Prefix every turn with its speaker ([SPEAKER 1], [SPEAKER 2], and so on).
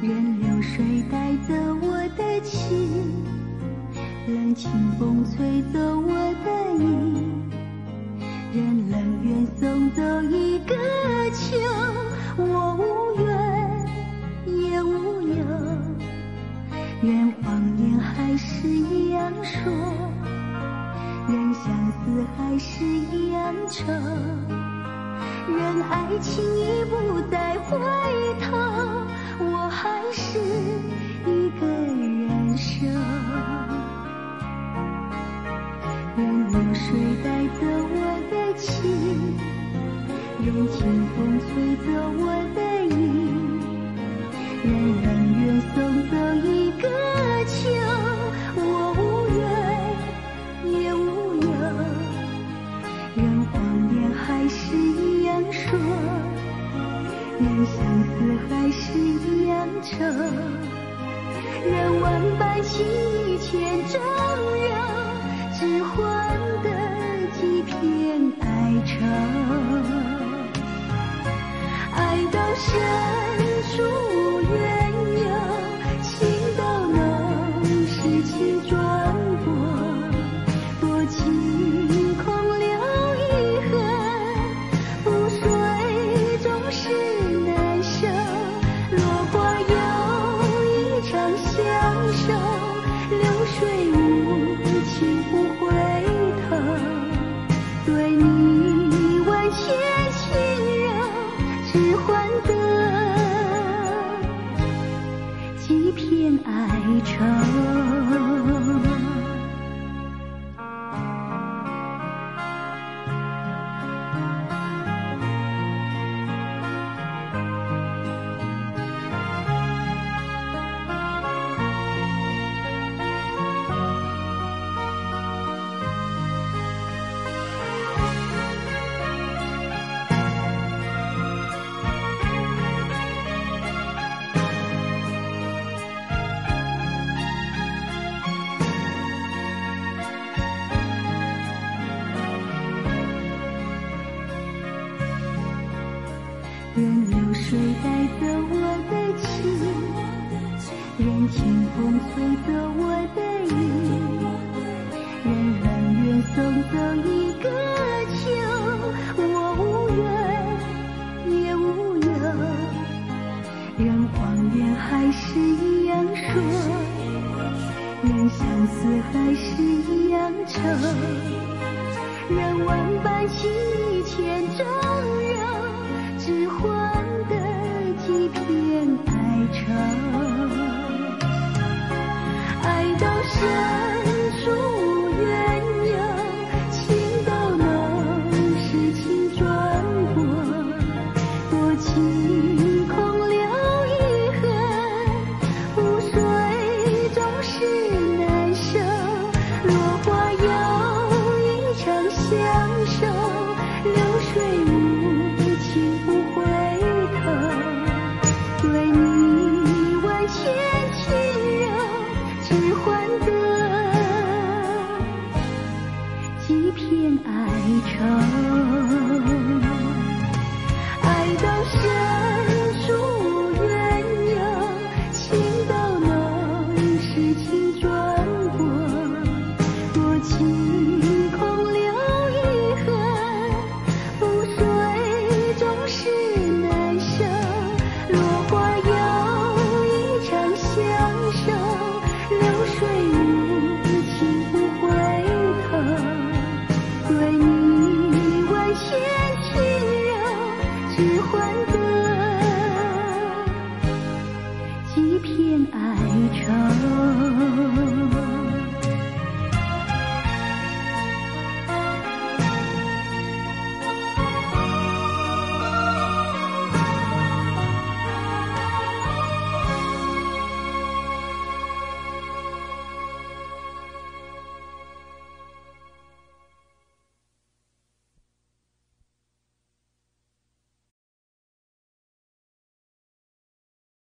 [SPEAKER 1] 任流水带走我的情，任清风吹走我的意，任冷月送走一个秋，我无怨也无忧，愿谎言还是一样说，任相思还是一样愁，任爱情已不再回头。我还是一个人守，任流水带走我的情，任清风吹走我的意，任冷月送走一个秋。任万般情意千种柔，只换得几片哀愁。爱到深处无怨尤，情到浓时情转薄，多情喜欢的水带走我的情，任清风吹走我的意，任冷月送走一个秋。我无怨也无忧，任谎言还是一样说，任相思还是一样愁，任万般情意千种柔。只换，爱到深得几片哀愁。